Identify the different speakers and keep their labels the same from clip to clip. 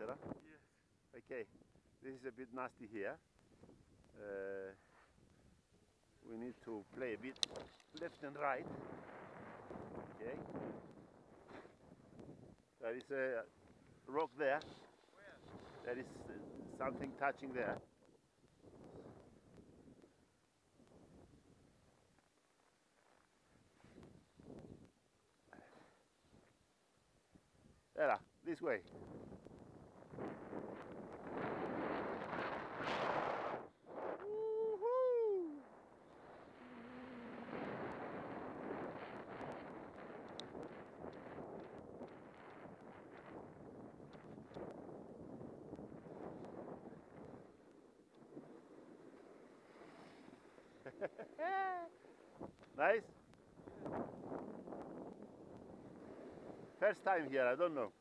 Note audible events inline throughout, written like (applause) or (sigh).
Speaker 1: Yes.
Speaker 2: Okay, this is a bit nasty here. Uh, we need to play a bit left and right. Okay. There is a rock there.
Speaker 1: Where?
Speaker 2: There is something touching there. There, this way. (laughs) Nice. First time here, I don't know.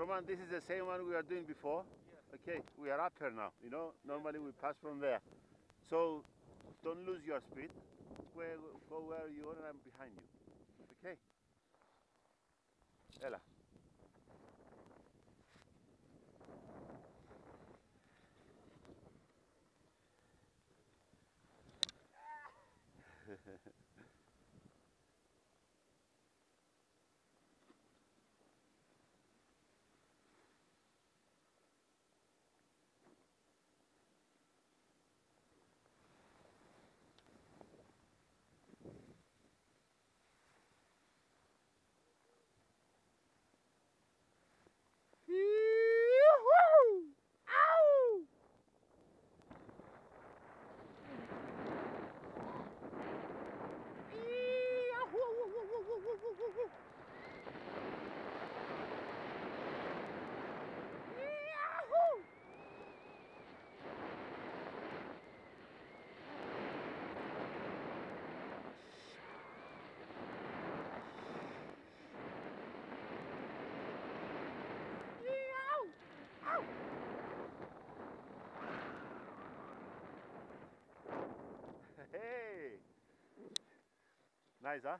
Speaker 2: Roman, this is the same one we were doing before.
Speaker 1: Yes.
Speaker 2: Okay, we are up here now. You know, normally we pass from there. So don't lose your speed. Go, go where you are and I'm behind you. Okay? Ella. (laughs) Nice, huh?